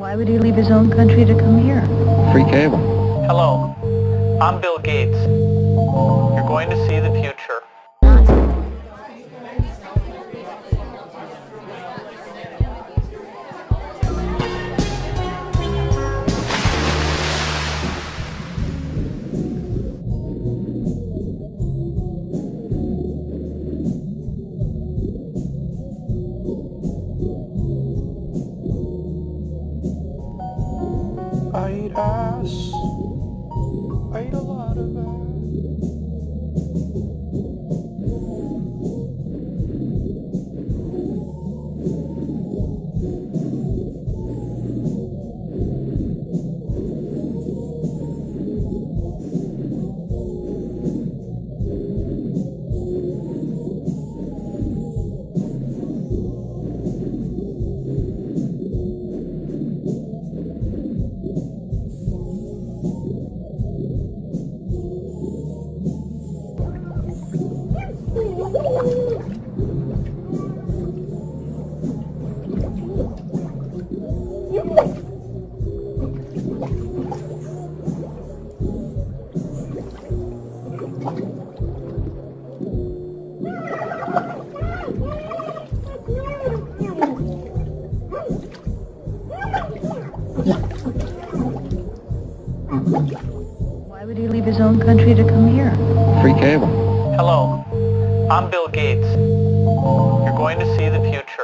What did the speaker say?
Why would he leave his own country to come here? Free cable. Hello, I'm Bill Gates. I Why would he leave his own country to come here? Free cable. Hello, I'm Bill Gates. You're going to see the future.